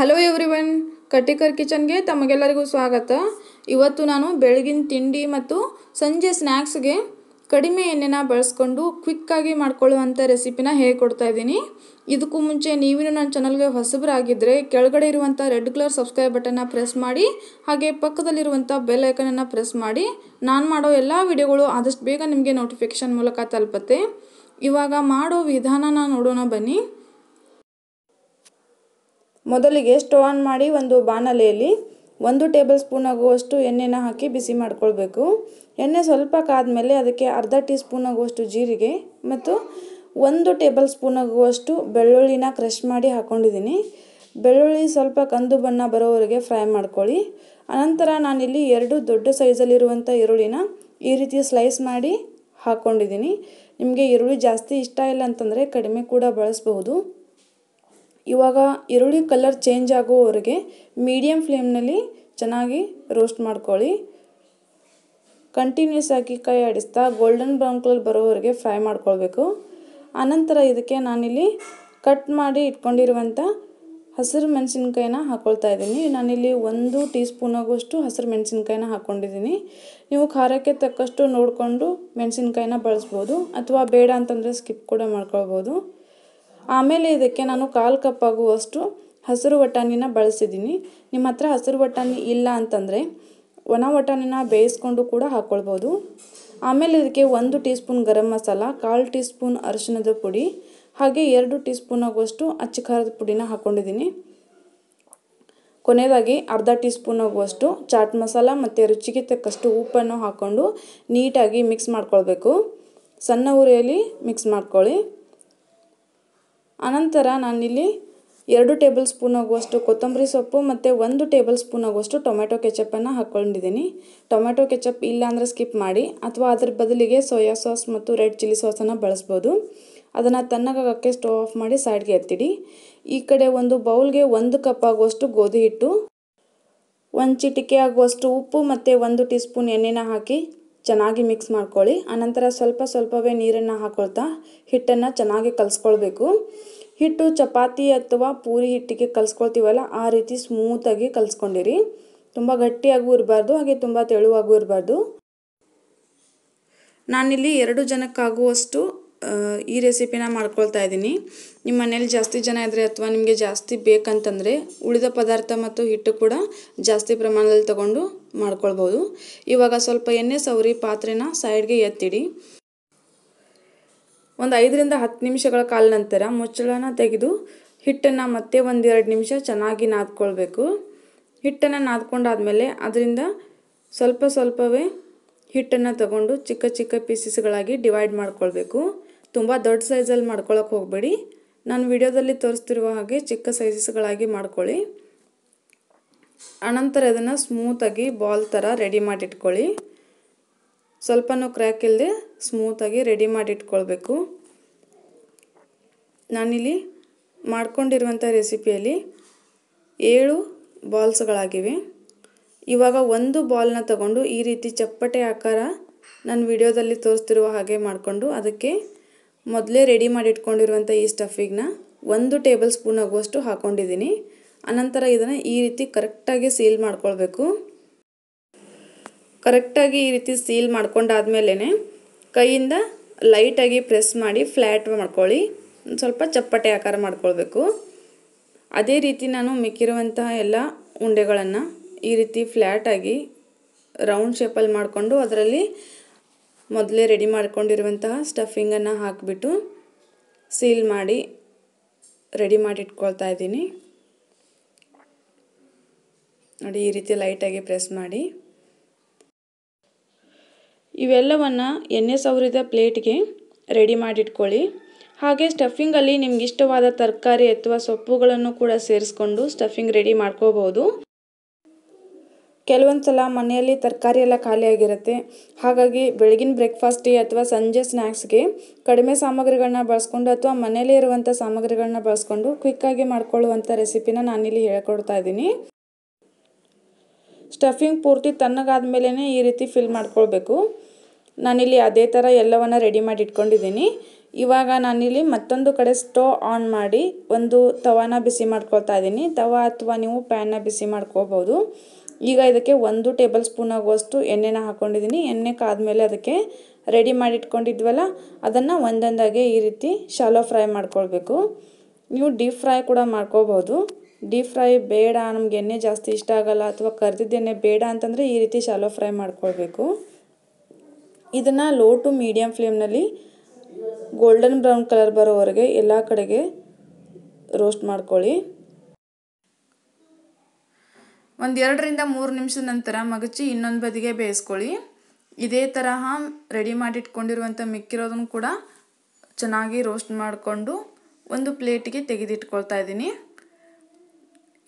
Hello everyone Kattikar ಕಿಚನ್ಗೆ ತಮಗೆಲ್ಲರಿಗೂ ಸ್ವಾಗತ. ಇವತ್ತು ನಾನು ಬೆಳಗಿನ ತಿಂಡಿ ಮತ್ತು ಸಂಜೆ ಸ್ನ್ಯಾಕ್ಸ್ಗೆ ಕಡಿಮೆ ಎಣ್ಣೆನ ಬಳಸ್ಕೊಂಡು ಕ್ವಿಕ್ಕಾಗಿ ಮಾಡ್ಕೊಳ್ಳುವಂಥ ರೆಸಿಪಿನ ಹೇಳ್ಕೊಡ್ತಾ ಇದ್ದೀನಿ. ಇದಕ್ಕೂ ಮುಂಚೆ ನೀವಿನೂ ನನ್ನ ಚಾನಲ್ಗೆ ಹೊಸಬರಾಗಿದ್ದರೆ ಕೆಳಗಡೆ ಇರುವಂಥ ರೆಡ್ ಕಲರ್ ಸಬ್ಸ್ಕ್ರೈಬ್ ಬಟನ್ನ ಪ್ರೆಸ್ ಮಾಡಿ, ಹಾಗೆ ಪಕ್ಕದಲ್ಲಿರುವಂಥ ಬೆಲ್ ಐಕನನ್ನು ಪ್ರೆಸ್ ಮಾಡಿ. ನಾನು ಮಾಡೋ ಎಲ್ಲ ವಿಡಿಯೋಗಳು ಆದಷ್ಟು ಬೇಗ ನಿಮಗೆ ನೋಟಿಫಿಕೇಷನ್ ಮೂಲಕ ತಲುಪತ್ತೆ. ಇವಾಗ ಮಾಡೋ ವಿಧಾನನ ನೋಡೋಣ ಬನ್ನಿ. ಮೊದಲಿಗೆ ಸ್ಟವ್ ಆನ್ ಮಾಡಿ ಒಂದು ಬಾಣಲೆಯಲ್ಲಿ ಒಂದು ಟೇಬಲ್ ಸ್ಪೂನ್ ಆಗುವಷ್ಟು ಎಣ್ಣೆನ ಹಾಕಿ ಬಿಸಿ ಮಾಡ್ಕೊಳ್ಬೇಕು. ಎಣ್ಣೆ ಸ್ವಲ್ಪ ಕಾದ್ಮೇಲೆ ಅದಕ್ಕೆ ಅರ್ಧ ಟೀ ಸ್ಪೂನ್ ಆಗುವಷ್ಟು ಜೀರಿಗೆ ಮತ್ತು ಒಂದು ಟೇಬಲ್ ಸ್ಪೂನ್ ಆಗುವಷ್ಟು ಬೆಳ್ಳುಳ್ಳಿನ ಕ್ರಷ್ ಮಾಡಿ ಹಾಕ್ಕೊಂಡಿದ್ದೀನಿ ಬೆಳ್ಳುಳ್ಳಿ ಸ್ವಲ್ಪ ಕಂದು ಬಣ್ಣ ಬರೋವರೆಗೆ ಫ್ರೈ ಮಾಡ್ಕೊಳ್ಳಿ. ಅನಂತರ ನಾನಿಲ್ಲಿ ಎರಡು ದೊಡ್ಡ ಸೈಜಲ್ಲಿರುವಂಥ ಈರುಳ್ಳಿನ ಈ ರೀತಿ ಸ್ಲೈಸ್ ಮಾಡಿ ಹಾಕ್ಕೊಂಡಿದ್ದೀನಿ ನಿಮಗೆ ಈರುಳ್ಳಿ ಜಾಸ್ತಿ ಇಷ್ಟ ಇಲ್ಲ ಅಂತಂದರೆ ಕಡಿಮೆ ಕೂಡ ಬಳಸಬಹುದು. ಇವಾಗ ಈರುಳ್ಳಿ ಕಲರ್ ಚೇಂಜ್ ಆಗೋವರೆಗೆ ಮೀಡಿಯಮ್ ಫ್ಲೇಮ್ನಲ್ಲಿ ಚೆನ್ನಾಗಿ ರೋಸ್ಟ್ ಮಾಡ್ಕೊಳ್ಳಿ. ಕಂಟಿನ್ಯೂಸ್ ಆಗಿ ಕೈ ಆಡಿಸ್ತಾ ಗೋಲ್ಡನ್ ಬ್ರೌನ್ ಕಲರ್ ಬರೋವರೆಗೆ ಫ್ರೈ ಮಾಡ್ಕೊಳ್ಬೇಕು. ಆನಂತರ ಇದಕ್ಕೆ ನಾನಿಲ್ಲಿ ಕಟ್ ಮಾಡಿ ಇಟ್ಕೊಂಡಿರುವಂಥ ಹಸಿರು ಮೆಣಸಿನ್ಕಾಯಿನ ಹಾಕ್ಕೊಳ್ತಾ ಇದ್ದೀನಿ. ನಾನಿಲ್ಲಿ ಒಂದು ಟೀ ಸ್ಪೂನ್ ಆಗುವಷ್ಟು ಹಸಿರು ಮೆಣಸಿನ್ಕಾಯಿನ ಹಾಕ್ಕೊಂಡಿದ್ದೀನಿ ನೀವು ಖಾರಕ್ಕೆ ತಕ್ಕಷ್ಟು ನೋಡಿಕೊಂಡು ಮೆಣಸಿನ್ಕಾಯಿನ ಬಳಸ್ಬೋದು ಅಥವಾ ಬೇಡ ಅಂತಂದರೆ ಸ್ಕಿಪ್ ಕೂಡ ಮಾಡ್ಕೊಳ್ಬೋದು. ಆಮೇಲೆ ಇದಕ್ಕೆ ನಾನು ಕಾಲು ಕಪ್ ಆಗುವಷ್ಟು ಹಸಿರು ಬಟಾಣಿನ ಬಳಸಿದ್ದೀನಿ. ನಿಮ್ಮ ಹತ್ರ ಹಸಿರು ಬಟಾಣಿ ಇಲ್ಲ ಅಂತಂದರೆ ಒಣ ಬಟಾಣಿನ ಬೇಯಿಸ್ಕೊಂಡು ಕೂಡ ಹಾಕ್ಕೊಳ್ಬೋದು ಆಮೇಲೆ ಇದಕ್ಕೆ ಒಂದು ಟೀ ಸ್ಪೂನ್ ಗರಂ ಮಸಾಲ, ಕಾಲು ಟೀ ಸ್ಪೂನ್ ಅರಿಶಿಣದ ಪುಡಿ, ಹಾಗೆ ಎರಡು ಟೀ ಸ್ಪೂನ್ ಆಗುವಷ್ಟು ಅಚ್ಚು ಖಾರದ ಪುಡಿನ ಹಾಕ್ಕೊಂಡಿದ್ದೀನಿ ಕೊನೆಯದಾಗಿ ಅರ್ಧ ಟೀ ಸ್ಪೂನ್ ಆಗುವಷ್ಟು ಚಾಟ್ ಮಸಾಲ ಮತ್ತು ರುಚಿಗೆ ತಕ್ಕಷ್ಟು ಉಪ್ಪನ್ನು ಹಾಕ್ಕೊಂಡು ನೀಟಾಗಿ ಮಿಕ್ಸ್ ಮಾಡ್ಕೊಳ್ಬೇಕು. ಸಣ್ಣ ಉರಿಯಲ್ಲಿ ಮಿಕ್ಸ್ ಮಾಡ್ಕೊಳ್ಳಿ. ಅನಂತರ ನಾನಿಲ್ಲಿ ಎರಡು ಟೇಬಲ್ ಸ್ಪೂನ್ ಆಗುವಷ್ಟು ಕೊತ್ತಂಬರಿ ಸೊಪ್ಪು ಮತ್ತು ಒಂದು ಟೇಬಲ್ ಸ್ಪೂನ್ ಆಗುವಷ್ಟು ಟೊಮೆಟೊ ಕೆಚಪ್ಪನ್ನು ಹಾಕ್ಕೊಂಡಿದ್ದೀನಿ. ಟೊಮೆಟೊ ಕೆಚಪ್ ಇಲ್ಲ ಅಂದರೆ ಸ್ಕಿಪ್ ಮಾಡಿ ಅಥವಾ ಅದ್ರ ಬದಲಿಗೆ ಸೋಯಾ ಸಾಸ್ ಮತ್ತು ರೆಡ್ ಚಿಲ್ಲಿ ಸಾಸನ್ನು ಬಳಸ್ಬೋದು. ಅದನ್ನು ತಣ್ಣಗಾಗಕ್ಕೆ ಸ್ಟವ್ ಆಫ್ ಮಾಡಿ ಸೈಡ್ಗೆ ಎತ್ತಿಡಿ. ಈ ಕಡೆ ಒಂದು ಬೌಲ್ಗೆ ಒಂದು ಕಪ್ ಆಗುವಷ್ಟು ಗೋಧಿ ಹಿಟ್ಟು, ಒಂದು ಚಿಟಿಕೆ ಆಗುವಷ್ಟು ಉಪ್ಪು ಮತ್ತು ಒಂದು ಟೀ ಸ್ಪೂನ್ ಎಣ್ಣೆನ ಹಾಕಿ ಚೆನ್ನಾಗಿ ಮಿಕ್ಸ್ ಮಾಡ್ಕೊಳ್ಳಿ. ಆನಂತರ ಸ್ವಲ್ಪ ಸ್ವಲ್ಪವೇ ನೀರನ್ನು ಹಾಕ್ಕೊಳ್ತಾ ಹಿಟ್ಟನ್ನು ಚೆನ್ನಾಗಿ ಕಲಿಸ್ಕೊಳ್ಬೇಕು. ಹಿಟ್ಟು ಚಪಾತಿ ಅಥವಾ ಪೂರಿ ಹಿಟ್ಟಿಗೆ ಕಲಿಸ್ಕೊಳ್ತೀವಲ್ಲ, ಆ ರೀತಿ ಸ್ಮೂತಾಗಿ ಕಲಿಸ್ಕೊಂಡಿರಿ. ತುಂಬ ಗಟ್ಟಿಯಾಗೂ ಇರಬಾರ್ದು, ಹಾಗೆ ತುಂಬ ತೆಳುವಾಗೂ ಇರಬಾರ್ದು. ನಾನಿಲ್ಲಿ ಎರಡು ಜನಕ್ಕಾಗುವಷ್ಟು ಈ ರೆಸಿಪಿನ ಮಾಡ್ಕೊಳ್ತಾ ಇದ್ದೀನಿ. ನಿಮ್ಮ ಮನೇಲಿ ಜಾಸ್ತಿ ಜನ ಇದ್ದರೆ ಅಥವಾ ನಿಮಗೆ ಜಾಸ್ತಿ ಬೇಕಂತಂದರೆ ಉಳಿದ ಪದಾರ್ಥ ಮತ್ತು ಹಿಟ್ಟು ಕೂಡ ಜಾಸ್ತಿ ಪ್ರಮಾಣದಲ್ಲಿ ತಗೊಂಡು ಮಾಡ್ಕೊಳ್ಬೋದು. ಇವಾಗ ಸ್ವಲ್ಪ ಎಣ್ಣೆ ಸವರಿ ಪಾತ್ರೆನ ಸೈಡ್ಗೆ ಎತ್ತಿಡಿ. ಒಂದು ಐದರಿಂದ ಹತ್ತು ನಿಮಿಷಗಳ ಕಾಲ ನಂತರ ಮುಚ್ಚಳನ ತೆಗೆದು ಹಿಟ್ಟನ್ನು ಮತ್ತೆ ಒಂದೆರಡು ನಿಮಿಷ ಚೆನ್ನಾಗಿ ನಾದ್ಕೊಳ್ಬೇಕು. ಹಿಟ್ಟನ್ನು ನಾದ್ಕೊಂಡಾದಮೇಲೆ ಅದರಿಂದ ಸ್ವಲ್ಪ ಸ್ವಲ್ಪವೇ ಹಿಟ್ಟನ್ನು ತಗೊಂಡು ಚಿಕ್ಕ ಚಿಕ್ಕ ಪೀಸಸ್ಗಳಾಗಿ ಡಿವೈಡ್ ಮಾಡ್ಕೊಳ್ಬೇಕು. ತುಂಬ ದೊಡ್ಡ ಸೈಜಲ್ಲಿ ಮಾಡ್ಕೊಳಕ್ಕೆ ಹೋಗಬೇಡಿ. ನಾನು ವಿಡಿಯೋದಲ್ಲಿ ತೋರಿಸ್ತಿರುವ ಹಾಗೆ ಚಿಕ್ಕ ಸೈಜಸ್ಗಳಾಗಿ ಮಾಡ್ಕೊಳ್ಳಿ. ಅನಂತರ ಅದನ್ನು ಸ್ಮೂತಾಗಿ ಬಾಲ್ ಥರ ರೆಡಿ ಮಾಡಿಟ್ಕೊಳ್ಳಿ. ಸ್ವಲ್ಪನೂ ಕ್ರ್ಯಾಕ್ ಇಲ್ಲದೆ ಸ್ಮೂತಾಗಿ ರೆಡಿ ಮಾಡಿಟ್ಕೊಳ್ಬೇಕು. ನಾನಿಲ್ಲಿ ಮಾಡ್ಕೊಂಡಿರುವಂಥ ರೆಸಿಪಿಯಲ್ಲಿ ಏಳು ಬಾಲ್ಸ್ಗಳಾಗಿವೆ ಇವಾಗ ಒಂದು ಬಾಲ್ನ ತಗೊಂಡು ಈ ರೀತಿ ಚಪ್ಪಟೆ ಆಕಾರ ನಾನು ವಿಡಿಯೋದಲ್ಲಿ ತೋರಿಸ್ತಿರುವ ಹಾಗೆ ಮಾಡಿಕೊಂಡು ಅದಕ್ಕೆ ಮೊದಲೇ ರೆಡಿ ಮಾಡಿ ಇಟ್ಕೊಂಡಿರುವಂಥ ಈ ಸ್ಟಫಿಗ್ನ ಒಂದು ಟೇಬಲ್ ಸ್ಪೂನ್ ಆಗುವಷ್ಟು ಹಾಕ್ಕೊಂಡಿದ್ದೀನಿ ಅನಂತರ ಇದನ್ನು ಈ ರೀತಿ ಕರೆಕ್ಟಾಗಿ ಸೀಲ್ ಮಾಡ್ಕೊಳ್ಬೇಕು. ಕರೆಕ್ಟಾಗಿ ಈ ರೀತಿ ಸೀಲ್ ಮಾಡ್ಕೊಂಡಾದ್ಮೇಲೆ ಕೈಯಿಂದ ಲೈಟಾಗಿ ಪ್ರೆಸ್ ಮಾಡಿ ಫ್ಲ್ಯಾಟ್ ಮಾಡ್ಕೊಳ್ಳಿ. ಸ್ವಲ್ಪ ಚಪ್ಪಟೆ ಆಕಾರ ಮಾಡ್ಕೊಳ್ಬೇಕು. ಅದೇ ರೀತಿ ನಾನು ಮಿಕ್ಕಿರುವಂತಹ ಎಲ್ಲ ಉಂಡೆಗಳನ್ನು ಈ ರೀತಿ ಫ್ಲ್ಯಾಟಾಗಿ ರೌಂಡ್ ಶೇಪಲ್ಲಿ ಮಾಡಿಕೊಂಡು ಅದರಲ್ಲಿ ಮೊದಲೇ ರೆಡಿ ಮಾಡ್ಕೊಂಡಿರುವಂತಹ ಸ್ಟಫಿಂಗನ್ನು ಹಾಕಿಬಿಟ್ಟು ಸೀಲ್ ಮಾಡಿ ರೆಡಿ ಮಾಡಿ ಇಟ್ಕೊಳ್ತಾ ಇದ್ದೀನಿ. ನೋಡಿ, ಈ ರೀತಿ ಲೈಟಾಗಿ ಪ್ರೆಸ್ ಮಾಡಿ. ಇವೆಲ್ಲವನ್ನು ಎಣ್ಣೆ ಸೌರಿದ ಪ್ಲೇಟ್ಗೆ ರೆಡಿ ಮಾಡಿಟ್ಕೊಳ್ಳಿ. ಹಾಗೆ ಸ್ಟಫಿಂಗಲ್ಲಿ ನಿಮ್ಗೆ ಇಷ್ಟವಾದ ತರಕಾರಿ ಅಥವಾ ಸೊಪ್ಪುಗಳನ್ನು ಕೂಡ ಸೇರಿಸ್ಕೊಂಡು ಸ್ಟಫಿಂಗ್ ರೆಡಿ ಮಾಡ್ಕೋಬೋದು ಕೆಲವೊಂದು ಸಲ ಮನೆಯಲ್ಲಿ ತರಕಾರಿ ಎಲ್ಲ ಖಾಲಿಯಾಗಿರುತ್ತೆ. ಹಾಗಾಗಿ ಬೆಳಗಿನ ಬ್ರೇಕ್ಫಾಸ್ಟಿಗೆ ಅಥವಾ ಸಂಜೆ ಸ್ನ್ಯಾಕ್ಸ್ಗೆ ಕಡಿಮೆ ಸಾಮಗ್ರಿಗಳನ್ನ ಬಳಸ್ಕೊಂಡು ಅಥವಾ ಮನೆಯಲ್ಲೇ ಇರುವಂಥ ಸಾಮಗ್ರಿಗಳನ್ನ ಬಳಸ್ಕೊಂಡು ಕ್ವಿಕ್ಕಾಗಿ ಮಾಡ್ಕೊಳ್ಳುವಂಥ ರೆಸಿಪಿನ ನಾನಿಲ್ಲಿ ಹೇಳ್ಕೊಡ್ತಾ ಇದ್ದೀನಿ. ಸ್ಟಫಿಂಗ್ ಪೂರ್ತಿ ತಣ್ಣಗಾದ ಮೇಲೇ ಈ ರೀತಿ ಫಿಲ್ ಮಾಡ್ಕೊಳ್ಬೇಕು. ನಾನಿಲ್ಲಿ ಅದೇ ಥರ ಎಲ್ಲವನ್ನು ರೆಡಿ ಮಾಡಿ ಇಟ್ಕೊಂಡಿದ್ದೀನಿ. ಇವಾಗ ನಾನಿಲ್ಲಿ ಮತ್ತೊಂದು ಕಡೆ ಸ್ಟವ್ ಆನ್ ಮಾಡಿ ಒಂದು ತವಾನ ಬಿಸಿ ಮಾಡ್ಕೊಳ್ತಾ ಇದ್ದೀನಿ. ತವಾ ಅಥವಾ ನೀವು ಪ್ಯಾನ್ನ ಬಿಸಿ ಮಾಡ್ಕೋಬೋದು ಈಗ ಇದಕ್ಕೆ ಒಂದು ಟೇಬಲ್ ಸ್ಪೂನ್ ಆಗುವಷ್ಟು ಎಣ್ಣೆನ ಹಾಕ್ಕೊಂಡಿದ್ದೀನಿ ಎಣ್ಣೆ ಕಾದ್ಮೇಲೆ ಅದಕ್ಕೆ ರೆಡಿ ಮಾಡಿ ಇಟ್ಕೊಂಡಿದ್ವಲ್ಲ ಅದನ್ನು ಒಂದೊಂದಾಗೆ ಈ ರೀತಿ ಶಾಲೋ ಫ್ರೈ ಮಾಡ್ಕೊಳ್ಬೇಕು. ನೀವು ಡೀಪ್ ಫ್ರೈ ಕೂಡ ಮಾಡ್ಕೋಬೋದು ಡೀಪ್ ಫ್ರೈ ಬೇಡ, ನಮ್ಗೆ ಎಣ್ಣೆ ಜಾಸ್ತಿ ಇಷ್ಟ ಆಗಲ್ಲ ಅಥವಾ ಕರ್ದಿದ್ದ ಎಣ್ಣೆ ಬೇಡ ಅಂತಂದರೆ ಈ ರೀತಿ ಶಾಲೋ ಫ್ರೈ ಮಾಡ್ಕೊಳ್ಬೇಕು. ಇದನ್ನು ಲೋ ಟು ಮೀಡಿಯಮ್ ಫ್ಲೇಮ್ನಲ್ಲಿ ಗೋಲ್ಡನ್ ಬ್ರೌನ್ ಕಲರ್ ಬರೋವರೆಗೆ ಎಲ್ಲ ಕಡೆಗೆ ರೋಸ್ಟ್ ಮಾಡ್ಕೊಳ್ಳಿ. ಒಂದು ಎರಡರಿಂದ ಮೂರು ನಿಮಿಷದ ನಂತರ ಮಗಚಿ ಇನ್ನೊಂದು ಬದಿಗೆ ಬೇಯಿಸ್ಕೊಳ್ಳಿ. ಇದೇ ತರಹ ರೆಡಿ ಮಾಡಿಟ್ಕೊಂಡಿರುವಂಥ ಮಿಕ್ಕಿರೋದನ್ನು ಕೂಡ ಚೆನ್ನಾಗಿ ರೋಸ್ಟ್ ಮಾಡಿಕೊಂಡು ಒಂದು ಪ್ಲೇಟಿಗೆ ತೆಗೆದಿಟ್ಕೊಳ್ತಾ ಇದ್ದೀನಿ.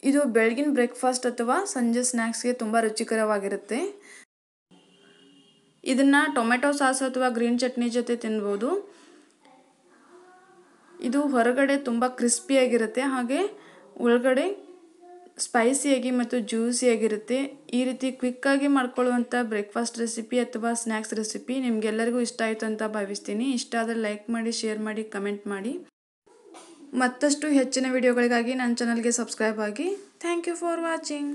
ಇದು ಬೆಳಗಿನ ಬ್ರೇಕ್ಫಾಸ್ಟ್ ಅಥವಾ ಸಂಜೆ ಸ್ನ್ಯಾಕ್ಸ್ಗೆ ತುಂಬ ರುಚಿಕರವಾಗಿರುತ್ತೆ. ಇದನ್ನು ಟೊಮೆಟೊ ಸಾಸ್ ಅಥವಾ ಗ್ರೀನ್ ಚಟ್ನಿ ಜೊತೆ ತಿನ್ಬೋದು. ಇದು ಹೊರಗಡೆ ತುಂಬ ಕ್ರಿಸ್ಪಿಯಾಗಿರುತ್ತೆ ಹಾಗೆ ಒಳಗಡೆ ಸ್ಪೈಸಿಯಾಗಿ ಮತ್ತು ಜ್ಯೂಸಿಯಾಗಿರುತ್ತೆ. ಈ ರೀತಿ ಕ್ವಿಕ್ಕಾಗಿ ಮಾಡ್ಕೊಳ್ಳುವಂಥ ಬ್ರೇಕ್ಫಾಸ್ಟ್ ರೆಸಿಪಿ ಅಥವಾ ಸ್ನ್ಯಾಕ್ಸ್ ರೆಸಿಪಿ ನಿಮಗೆಲ್ಲರಿಗೂ ಇಷ್ಟ ಆಯಿತು ಅಂತ ಭಾವಿಸ್ತೀನಿ. ಇಷ್ಟ ಆದರೆ ಲೈಕ್ ಮಾಡಿ, ಶೇರ್ ಮಾಡಿ, ಕಮೆಂಟ್ ಮಾಡಿ. ಮತ್ತಷ್ಟು ಹೆಚ್ಚಿನ ವಿಡಿಯೋಗಳಿಗಾಗಿ ನನ್ನ ಚಾನಲ್ಗೆ ಸಬ್ಸ್ಕ್ರೈಬ್ ಆಗಿ. Thank you for watching.